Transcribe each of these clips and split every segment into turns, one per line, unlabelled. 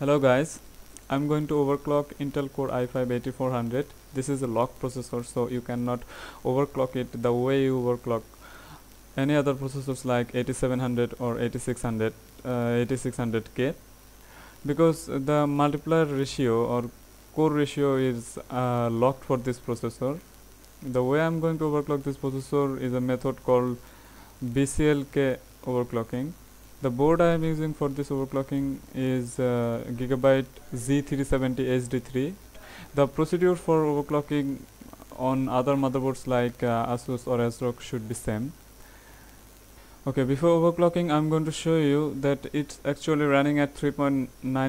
Hello guys, I'm going to overclock Intel Core i5-8400. This is a lock processor so you cannot overclock it the way you overclock any other processors like 8700 or 8600 uh, 8600K because the multiplier ratio or core ratio is uh, locked for this processor. The way I'm going to overclock this processor is a method called BCLK overclocking the board I am using for this overclocking is uh, Gigabyte Z370 HD3 the procedure for overclocking on other motherboards like uh, Asus or ASRock should be same. Okay before overclocking I'm going to show you that it's actually running at 3.9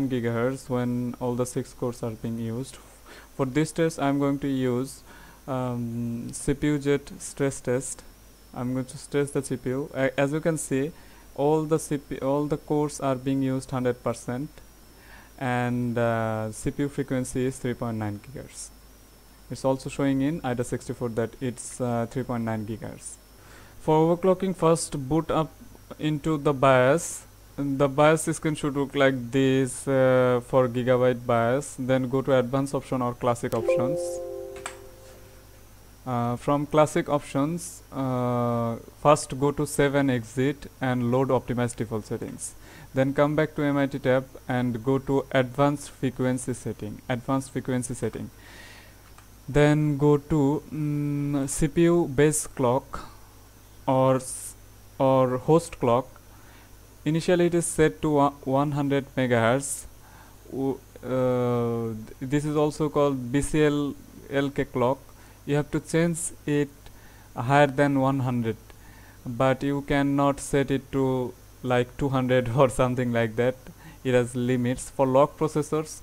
gigahertz when all the six cores are being used. For this test I'm going to use um, CPU-Z stress test. I'm going to stress the CPU as you can see all the CPU, all the cores are being used 100% and uh, CPU frequency is 3.9 gigahertz. It's also showing in AIDA64 that it's uh, 3.9 gigahertz. For overclocking first boot up into the BIOS the BIOS screen should look like this uh, for gigabyte BIOS then go to advanced option or classic options uh, from classic options, uh, first go to save and exit and load optimized default settings. Then come back to MIT tab and go to advanced frequency setting, advanced frequency setting. Then go to mm, CPU base clock or or host clock. Initially it is set to 100 megahertz. Uh, this is also called BCL LK clock you have to change it higher than 100 but you cannot set it to like 200 or something like that. It has limits. For lock processors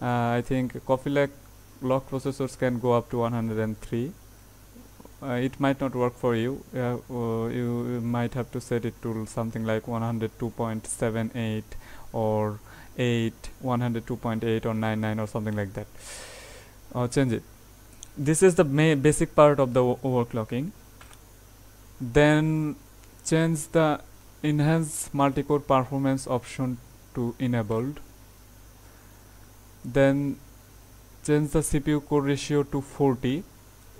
uh, I think Coffee Lake lock processors can go up to 103 uh, it might not work for you. Uh, you, you might have to set it to something like 102.78 or 8 102.8 or 99 or something like that. Uh, change it this is the basic part of the overclocking. Then change the enhance multi-core performance option to enabled. Then change the CPU core ratio to 40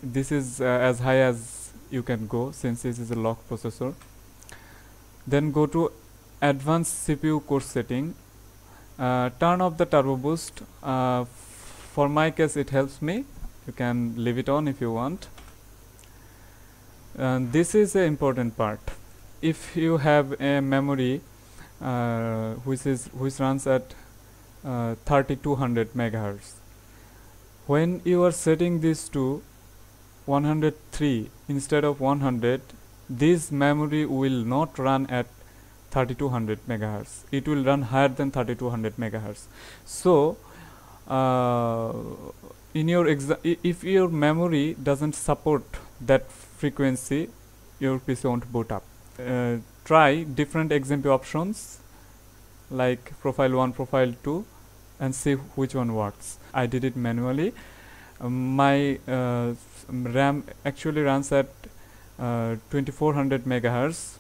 this is uh, as high as you can go since this is a lock processor. Then go to advanced CPU core setting. Uh, turn off the turbo boost. Uh, for my case it helps me you can leave it on if you want. And this is the important part. If you have a memory uh, which is which runs at uh, 3200 megahertz when you are setting this to 103 instead of 100 this memory will not run at 3200 megahertz. It will run higher than 3200 megahertz. So uh, in your if your memory doesn't support that frequency your PC won't boot up. Uh, try different XMP options like profile 1 profile 2 and see which one works. I did it manually. Um, my uh, RAM actually runs at uh, 2400 megahertz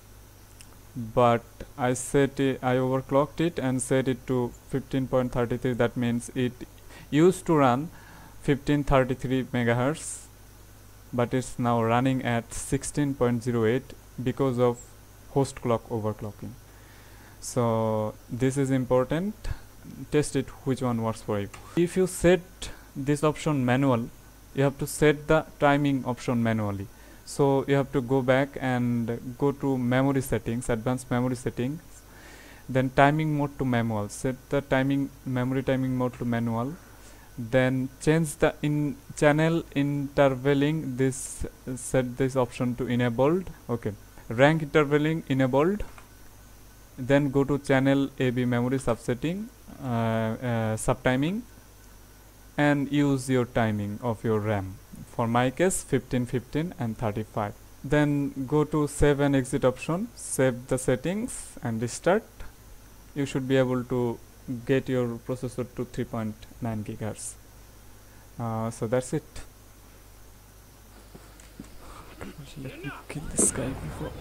but I set it I overclocked it and set it to 15.33 that means it used to run 1533 megahertz but it's now running at 16.08 because of host clock overclocking. So this is important. Test it which one works for you. If you set this option manual you have to set the timing option manually. So you have to go back and go to memory settings advanced memory settings then timing mode to manual. Set the timing memory timing mode to manual then change the in channel interleaving this set this option to enabled. Okay. Rank interleaving enabled. Then go to channel AB memory subsetting uh, uh, subtiming and use your timing of your RAM. For my case 15 15 and 35 then go to save and exit option save the settings and restart. You should be able to get your processor to 3.9 gigahertz. Uh, so that's it. Let me kill this guy before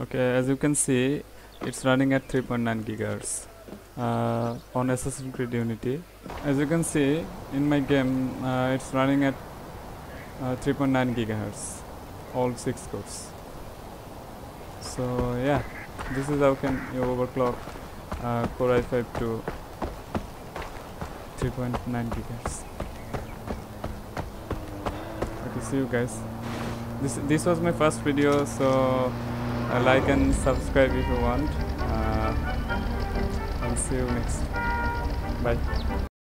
okay as you can see it's running at 3.9 gigahertz uh, on Assassin's Creed Unity. As you can see in my game uh, it's running at uh, 3.9 gigahertz all 6 cores so yeah this is how can you overclock uh, Core i5 to 3.9 gigahertz. Okay see you guys. This this was my first video so uh, like and subscribe if you want. Uh, I'll see you next. Bye